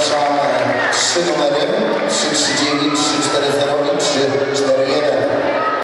Song, uh, Sinds Adam, 69